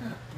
Yeah.